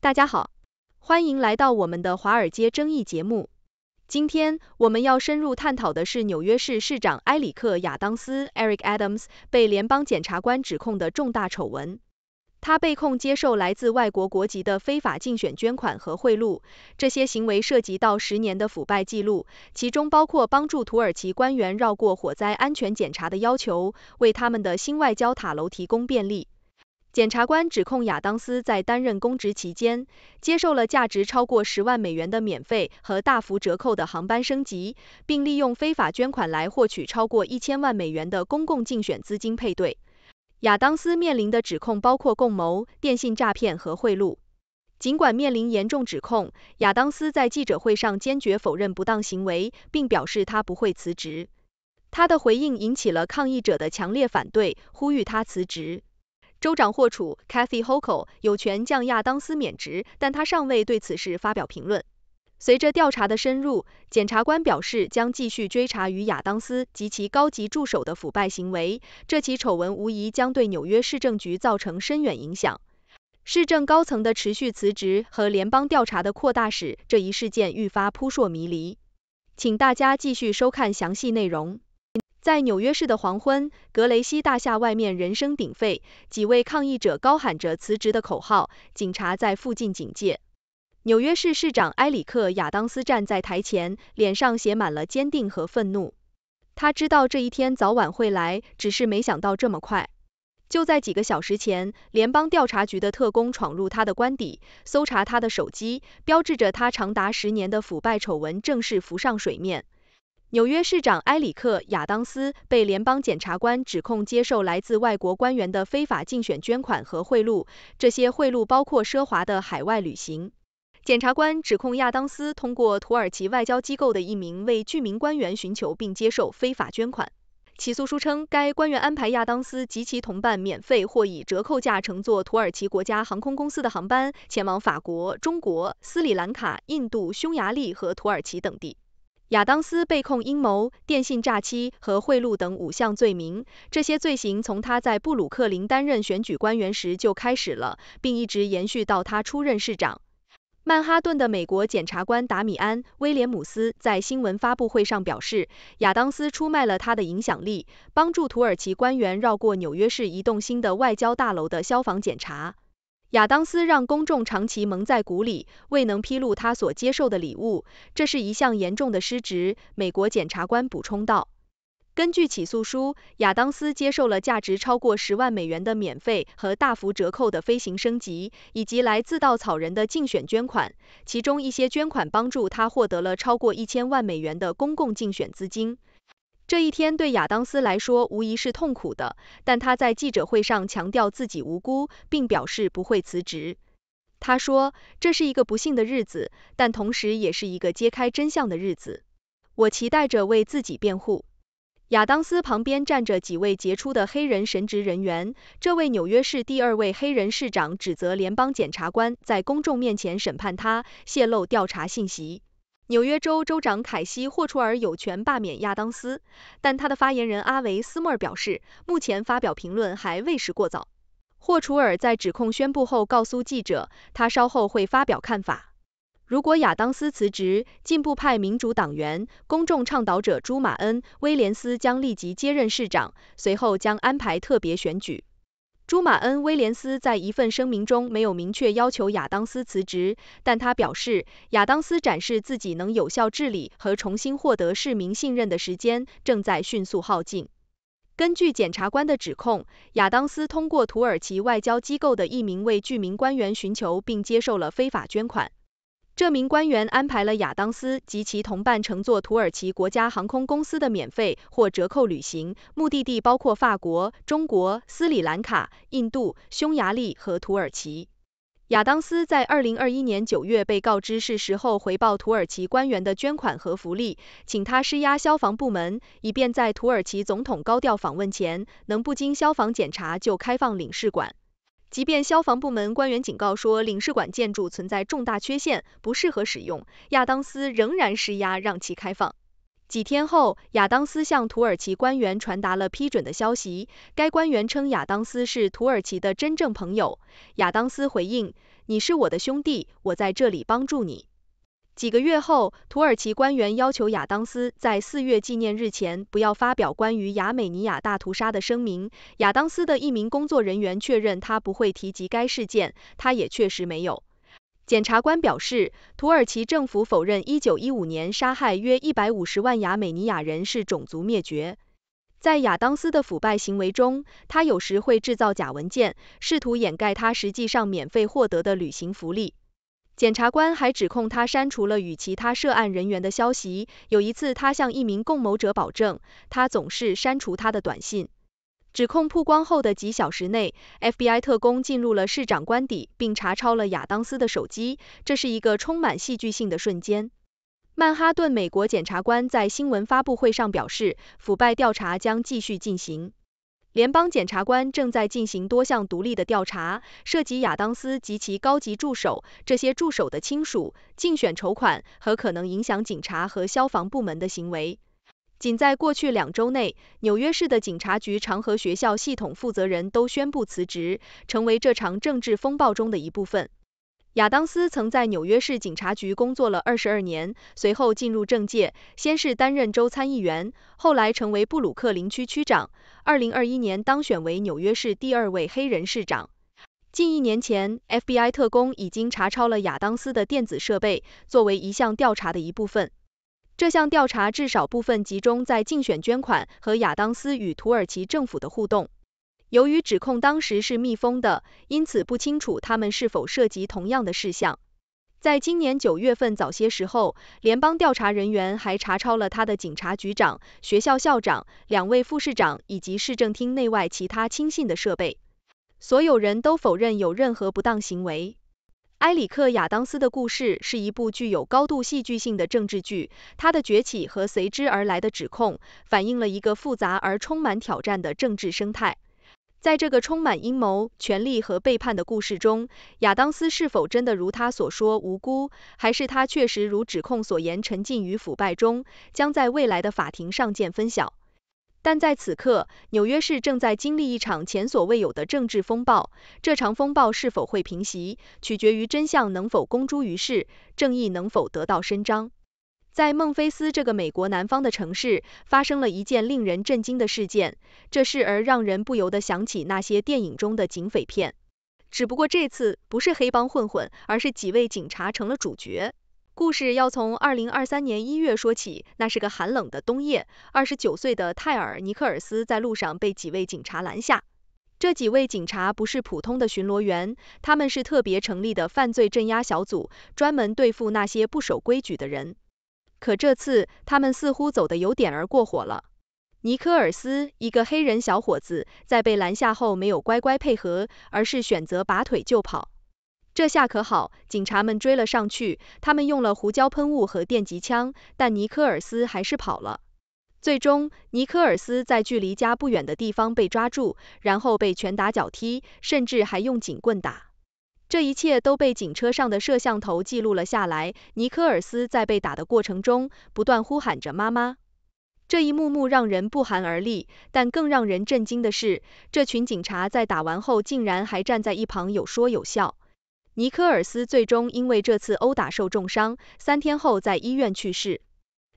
大家好，欢迎来到我们的华尔街争议节目。今天我们要深入探讨的是纽约市市长埃里克·亚当斯 （Eric Adams） 被联邦检察官指控的重大丑闻。他被控接受来自外国国籍的非法竞选捐款和贿赂，这些行为涉及到十年的腐败记录，其中包括帮助土耳其官员绕过火灾安全检查的要求，为他们的新外交塔楼提供便利。检察官指控亚当斯在担任公职期间，接受了价值超过十万美元的免费和大幅折扣的航班升级，并利用非法捐款来获取超过一千万美元的公共竞选资金配对。亚当斯面临的指控包括共谋、电信诈骗和贿赂。尽管面临严重指控，亚当斯在记者会上坚决否认不当行为，并表示他不会辞职。他的回应引起了抗议者的强烈反对，呼吁他辞职。州长霍楚 （Kathy Hochul） 有权将亚当斯免职，但他尚未对此事发表评论。随着调查的深入，检察官表示将继续追查与亚当斯及其高级助手的腐败行为。这起丑闻无疑将对纽约市政局造成深远影响。市政高层的持续辞职和联邦调查的扩大使这一事件愈发扑朔迷离。请大家继续收看详细内容。在纽约市的黄昏，格雷西大厦外面人声鼎沸，几位抗议者高喊着辞职的口号，警察在附近警戒。纽约市市长埃里克·亚当斯站在台前，脸上写满了坚定和愤怒。他知道这一天早晚会来，只是没想到这么快。就在几个小时前，联邦调查局的特工闯入他的官邸，搜查他的手机，标志着他长达十年的腐败丑闻正式浮上水面。纽约市长埃里克·亚当斯被联邦检察官指控接受来自外国官员的非法竞选捐款和贿赂，这些贿赂包括奢华的海外旅行。检察官指控亚当斯通过土耳其外交机构的一名为居民官员寻求并接受非法捐款。起诉书称，该官员安排亚当斯及其同伴免费或以折扣价乘坐土耳其国家航空公司的航班，前往法国、中国、斯里兰卡、印度、匈牙利和土耳其等地。亚当斯被控阴谋、电信诈欺和贿赂等五项罪名，这些罪行从他在布鲁克林担任选举官员时就开始了，并一直延续到他出任市长。曼哈顿的美国检察官达米安·威廉姆斯在新闻发布会上表示，亚当斯出卖了他的影响力，帮助土耳其官员绕过纽约市一栋新的外交大楼的消防检查。亚当斯让公众长期蒙在鼓里，未能披露他所接受的礼物，这是一项严重的失职。美国检察官补充道。根据起诉书，亚当斯接受了价值超过十万美元的免费和大幅折扣的飞行升级，以及来自稻草人的竞选捐款，其中一些捐款帮助他获得了超过一千万美元的公共竞选资金。这一天对亚当斯来说无疑是痛苦的，但他在记者会上强调自己无辜，并表示不会辞职。他说：“这是一个不幸的日子，但同时也是一个揭开真相的日子。我期待着为自己辩护。”亚当斯旁边站着几位杰出的黑人神职人员。这位纽约市第二位黑人市长指责联邦检察官在公众面前审判他，泄露调查信息。纽约州州长凯西·霍楚尔有权罢免亚当斯，但他的发言人阿维斯莫尔表示，目前发表评论还为时过早。霍楚尔在指控宣布后告诉记者，他稍后会发表看法。如果亚当斯辞职，进步派民主党员、公众倡导者朱马恩·威廉斯将立即接任市长，随后将安排特别选举。朱马恩·威廉斯在一份声明中没有明确要求亚当斯辞职，但他表示，亚当斯展示自己能有效治理和重新获得市民信任的时间正在迅速耗尽。根据检察官的指控，亚当斯通过土耳其外交机构的一名为居民官员寻求并接受了非法捐款。这名官员安排了亚当斯及其同伴乘坐土耳其国家航空公司的免费或折扣旅行，目的地包括法国、中国、斯里兰卡、印度、匈牙利和土耳其。亚当斯在二零二一年九月被告知是时候回报土耳其官员的捐款和福利，请他施压消防部门，以便在土耳其总统高调访问前，能不经消防检查就开放领事馆。即便消防部门官员警告说领事馆建筑存在重大缺陷，不适合使用，亚当斯仍然施压让其开放。几天后，亚当斯向土耳其官员传达了批准的消息。该官员称亚当斯是土耳其的真正朋友。亚当斯回应：“你是我的兄弟，我在这里帮助你。”几个月后，土耳其官员要求亚当斯在四月纪念日前不要发表关于亚美尼亚大屠杀的声明。亚当斯的一名工作人员确认他不会提及该事件，他也确实没有。检察官表示，土耳其政府否认1915年杀害约150万亚美尼亚人是种族灭绝。在亚当斯的腐败行为中，他有时会制造假文件，试图掩盖他实际上免费获得的旅行福利。检察官还指控他删除了与其他涉案人员的消息。有一次，他向一名共谋者保证，他总是删除他的短信。指控曝光后的几小时内，FBI 特工进入了市长官邸，并查抄了亚当斯的手机。这是一个充满戏剧性的瞬间。曼哈顿美国检察官在新闻发布会上表示，腐败调查将继续进行。联邦检察官正在进行多项独立的调查，涉及亚当斯及其高级助手、这些助手的亲属、竞选筹款和可能影响警察和消防部门的行为。仅在过去两周内，纽约市的警察局长和学校系统负责人都宣布辞职，成为这场政治风暴中的一部分。亚当斯曾在纽约市警察局工作了二十二年，随后进入政界，先是担任州参议员，后来成为布鲁克林区区长。二零二一年当选为纽约市第二位黑人市长。近一年前，FBI 特工已经查抄了亚当斯的电子设备，作为一项调查的一部分。这项调查至少部分集中在竞选捐款和亚当斯与土耳其政府的互动。由于指控当时是密封的，因此不清楚他们是否涉及同样的事项。在今年九月份早些时候，联邦调查人员还查抄了他的警察局长、学校校长、两位副市长以及市政厅内外其他亲信的设备。所有人都否认有任何不当行为。埃里克·亚当斯的故事是一部具有高度戏剧性的政治剧，他的崛起和随之而来的指控，反映了一个复杂而充满挑战的政治生态。在这个充满阴谋、权力和背叛的故事中，亚当斯是否真的如他所说无辜，还是他确实如指控所言沉浸于腐败中，将在未来的法庭上见分晓。但在此刻，纽约市正在经历一场前所未有的政治风暴。这场风暴是否会平息，取决于真相能否公诸于世，正义能否得到伸张。在孟菲斯这个美国南方的城市，发生了一件令人震惊的事件。这事而让人不由得想起那些电影中的警匪片，只不过这次不是黑帮混混，而是几位警察成了主角。故事要从二零二三年一月说起。那是个寒冷的冬夜，二十九岁的泰尔·尼克尔斯在路上被几位警察拦下。这几位警察不是普通的巡逻员，他们是特别成立的犯罪镇压小组，专门对付那些不守规矩的人。可这次，他们似乎走得有点儿过火了。尼克尔斯，一个黑人小伙子，在被拦下后没有乖乖配合，而是选择拔腿就跑。这下可好，警察们追了上去，他们用了胡椒喷雾和电击枪，但尼科尔斯还是跑了。最终，尼科尔斯在距离家不远的地方被抓住，然后被拳打脚踢，甚至还用警棍打。这一切都被警车上的摄像头记录了下来。尼科尔斯在被打的过程中不断呼喊着“妈妈”。这一幕幕让人不寒而栗，但更让人震惊的是，这群警察在打完后竟然还站在一旁有说有笑。尼科尔斯最终因为这次殴打受重伤，三天后在医院去世。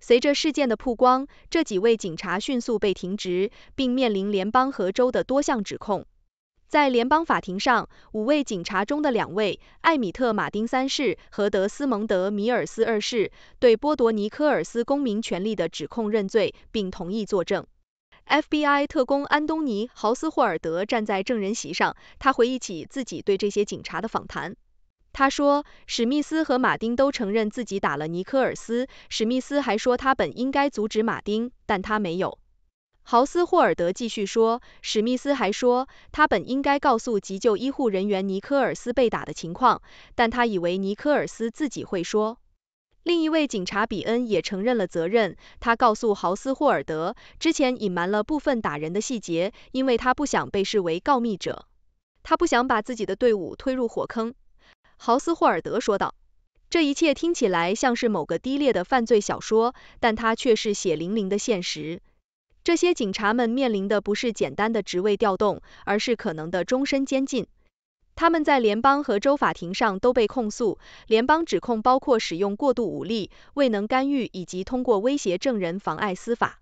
随着事件的曝光，这几位警察迅速被停职，并面临联邦和州的多项指控。在联邦法庭上，五位警察中的两位，艾米特·马丁三世和德斯蒙德·米尔斯二世，对剥夺尼科尔斯公民权利的指控认罪，并同意作证。FBI 特工安东尼·豪斯霍尔德站在证人席上，他回忆起自己对这些警察的访谈。他说，史密斯和马丁都承认自己打了尼科尔斯。史密斯还说他本应该阻止马丁，但他没有。豪斯霍尔德继续说，史密斯还说他本应该告诉急救医护人员尼科尔斯被打的情况，但他以为尼科尔斯自己会说。另一位警察比恩也承认了责任，他告诉豪斯霍尔德，之前隐瞒了部分打人的细节，因为他不想被视为告密者，他不想把自己的队伍推入火坑。豪斯霍尔德说道。这一切听起来像是某个低劣的犯罪小说，但它却是血淋淋的现实。这些警察们面临的不是简单的职位调动，而是可能的终身监禁。他们在联邦和州法庭上都被控诉，联邦指控包括使用过度武力、未能干预以及通过威胁证人妨碍司法。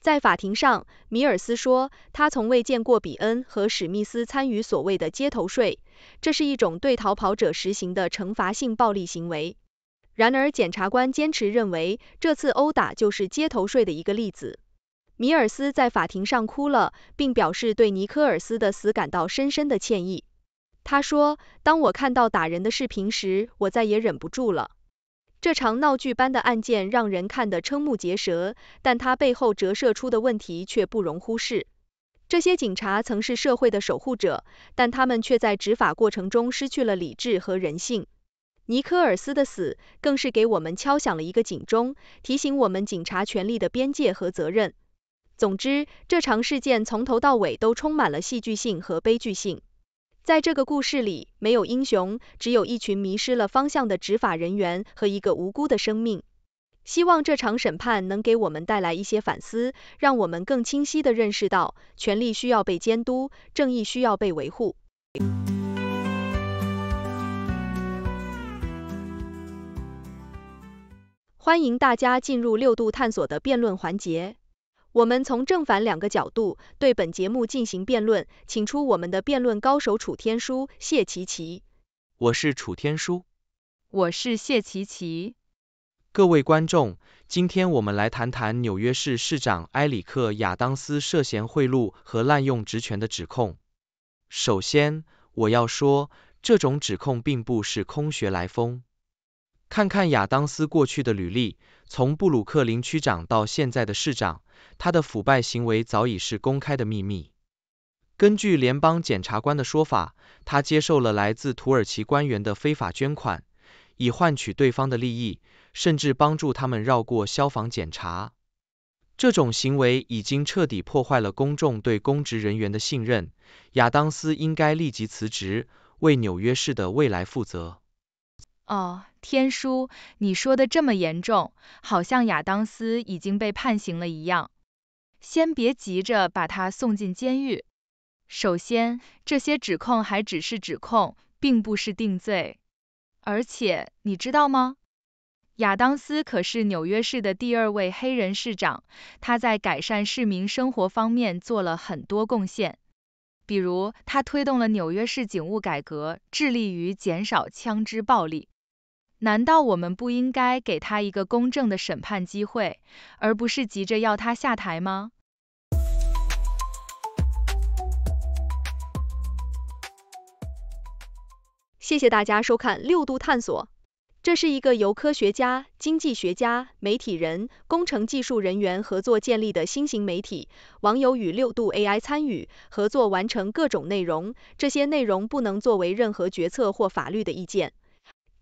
在法庭上，米尔斯说，他从未见过比恩和史密斯参与所谓的街头税，这是一种对逃跑者实行的惩罚性暴力行为。然而，检察官坚持认为，这次殴打就是街头税的一个例子。米尔斯在法庭上哭了，并表示对尼科尔斯的死感到深深的歉意。他说：“当我看到打人的视频时，我再也忍不住了。这场闹剧般的案件让人看得瞠目结舌，但它背后折射出的问题却不容忽视。这些警察曾是社会的守护者，但他们却在执法过程中失去了理智和人性。尼科尔斯的死更是给我们敲响了一个警钟，提醒我们警察权力的边界和责任。总之，这场事件从头到尾都充满了戏剧性和悲剧性。”在这个故事里，没有英雄，只有一群迷失了方向的执法人员和一个无辜的生命。希望这场审判能给我们带来一些反思，让我们更清晰地认识到，权力需要被监督，正义需要被维护。欢迎大家进入六度探索的辩论环节。我们从正反两个角度对本节目进行辩论，请出我们的辩论高手楚天舒、谢琪琪。我是楚天舒，我是谢琪琪。各位观众，今天我们来谈谈纽约市市长埃里克·亚当斯涉嫌贿赂和滥用职权的指控。首先，我要说，这种指控并不是空穴来风。看看亚当斯过去的履历，从布鲁克林区长到现在的市长。他的腐败行为早已是公开的秘密。根据联邦检察官的说法，他接受了来自土耳其官员的非法捐款，以换取对方的利益，甚至帮助他们绕过消防检查。这种行为已经彻底破坏了公众对公职人员的信任。亚当斯应该立即辞职，为纽约市的未来负责。哦，天书，你说的这么严重，好像亚当斯已经被判刑了一样。先别急着把他送进监狱。首先，这些指控还只是指控，并不是定罪。而且，你知道吗？亚当斯可是纽约市的第二位黑人市长，他在改善市民生活方面做了很多贡献。比如，他推动了纽约市警务改革，致力于减少枪支暴力。难道我们不应该给他一个公正的审判机会，而不是急着要他下台吗？谢谢大家收看六度探索。这是一个由科学家、经济学家、媒体人、工程技术人员合作建立的新型媒体。网友与六度 AI 参与合作完成各种内容，这些内容不能作为任何决策或法律的意见。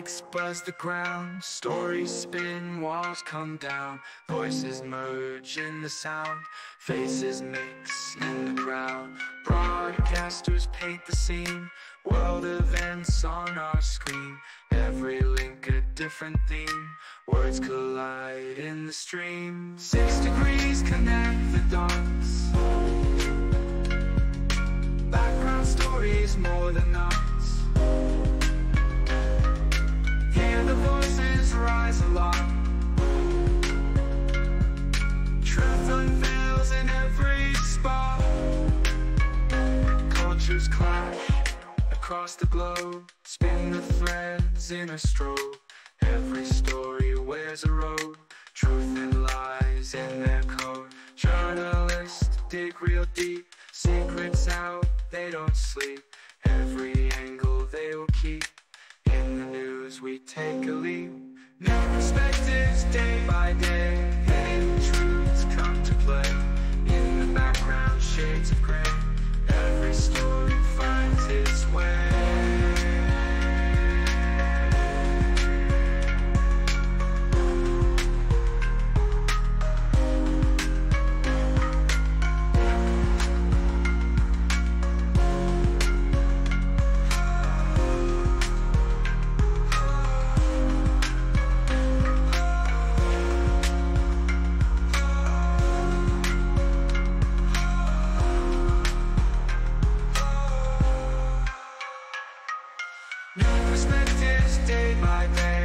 News buzz the ground. Stories spin, walls come down. Voices merge in the sound. Faces mix in the crowd. Broadcasters paint the scene. World events on our screen. Every link a different theme. Words collide in the stream. Six degrees connect the dots. Background stories more than us. Voices rise aloft. Truth unveils in every spot. Cultures clash across the globe. Spin the threads in a stroke Every story wears a robe. Truth and lies in their code. Journalists dig real deep. Secrets out, they don't sleep. Every angle they'll keep we take a leap. New perspectives day by day, hidden truths come to play. In the background, shades of gray, every story finds its way. my pain